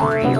Bye.